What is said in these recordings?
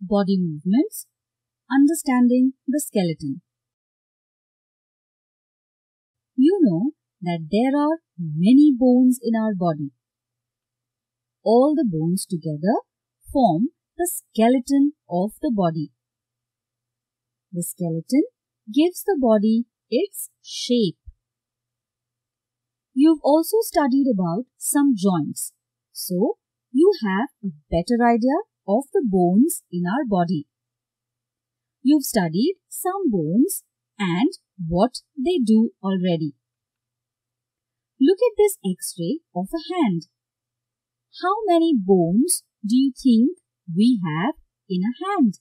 body movements, understanding the skeleton. You know that there are many bones in our body. All the bones together form the skeleton of the body. The skeleton gives the body its shape. You've also studied about some joints, so you have a better idea of the bones in our body. You've studied some bones and what they do already. Look at this x-ray of a hand. How many bones do you think we have in a hand?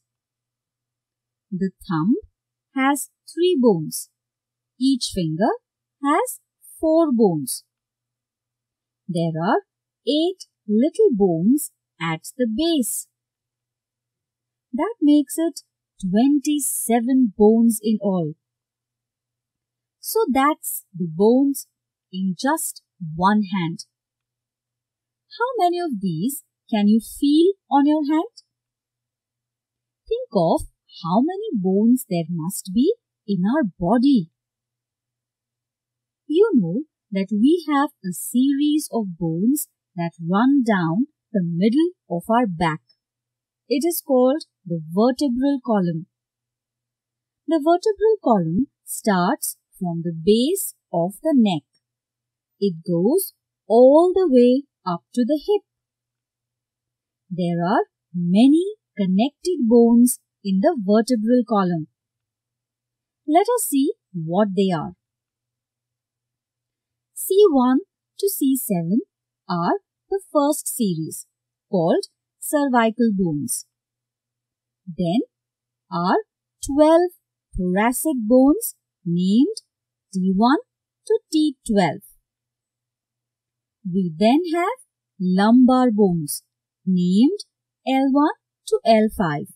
The thumb has three bones. Each finger has four bones. There are eight little bones at the base. That makes it 27 bones in all. So that's the bones in just one hand. How many of these can you feel on your hand? Think of how many bones there must be in our body. You know that we have a series of bones that run down the middle of our back. It is called the vertebral column. The vertebral column starts from the base of the neck. It goes all the way up to the hip. There are many connected bones in the vertebral column. Let us see what they are. C1 to C7 are the first series called cervical bones. Then are 12 thoracic bones named T1 to T12. We then have lumbar bones named L1 to L5.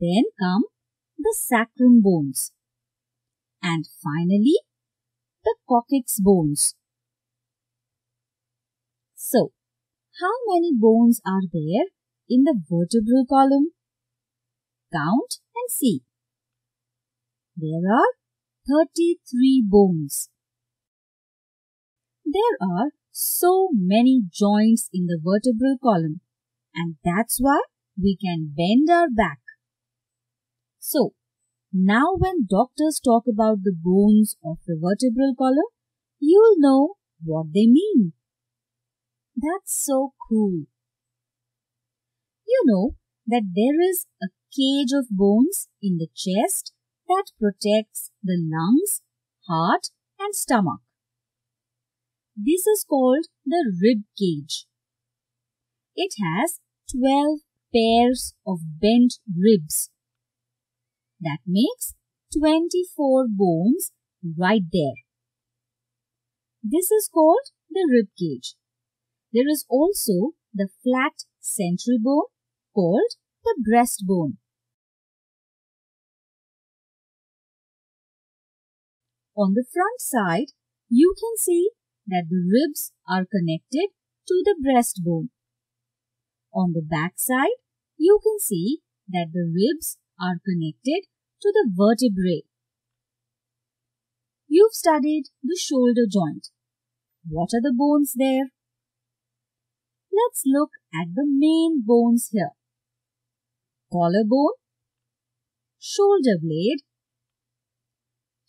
Then come the sacrum bones. And finally, the coccyx bones. So, how many bones are there in the vertebral column? Count and see. There are 33 bones. There are so many joints in the vertebral column and that's why we can bend our back. So, now when doctors talk about the bones of the vertebral column, you'll know what they mean. That's so cool. You know that there is a cage of bones in the chest that protects the lungs, heart and stomach. This is called the rib cage. It has 12 pairs of bent ribs. That makes 24 bones right there. This is called the rib cage. There is also the flat central bone called the breastbone. On the front side, you can see that the ribs are connected to the breastbone. On the back side, you can see that the ribs are connected to the vertebrae. You've studied the shoulder joint. What are the bones there? Let's look at the main bones here. Collarbone, shoulder blade,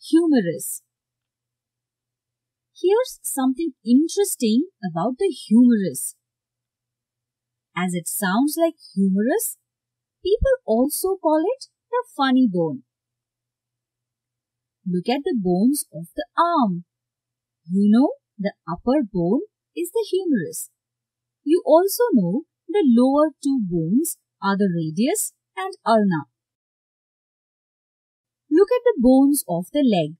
humerus. Here's something interesting about the humorous. As it sounds like humerus, people also call it the funny bone. Look at the bones of the arm. You know the upper bone is the humerus. You also know the lower two bones are the radius and ulna. Look at the bones of the leg.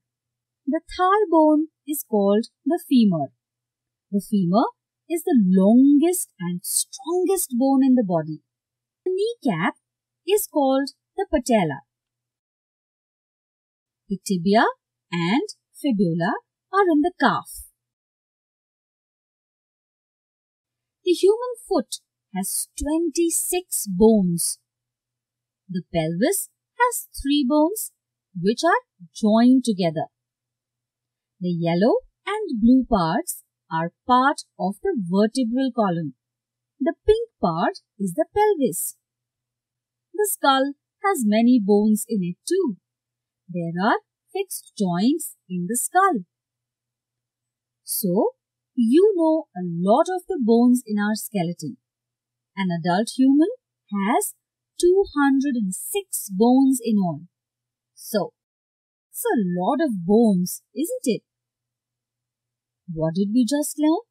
The thigh bone is called the femur. The femur is the longest and strongest bone in the body. The kneecap is called the patella. The tibia and fibula are in the calf. The human foot has 26 bones. The pelvis has three bones which are joined together. The yellow and blue parts are part of the vertebral column. The pink part is the pelvis. The skull has many bones in it too. There are fixed joints in the skull. So, you know a lot of the bones in our skeleton. An adult human has 206 bones in all. So, it's a lot of bones, isn't it? What did we just learn?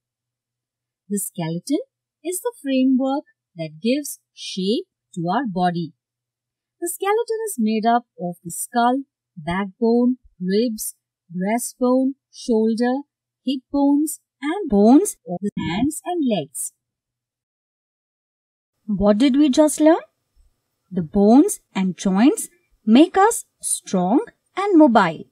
The skeleton is the framework that gives shape to our body. The skeleton is made up of the skull, backbone, ribs, breastbone, shoulder, hip bones and bones of the hands and legs. What did we just learn? The bones and joints make us strong and mobile.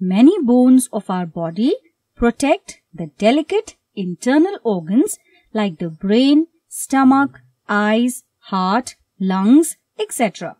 Many bones of our body protect the delicate internal organs like the brain, stomach, eyes, heart, lungs, etc.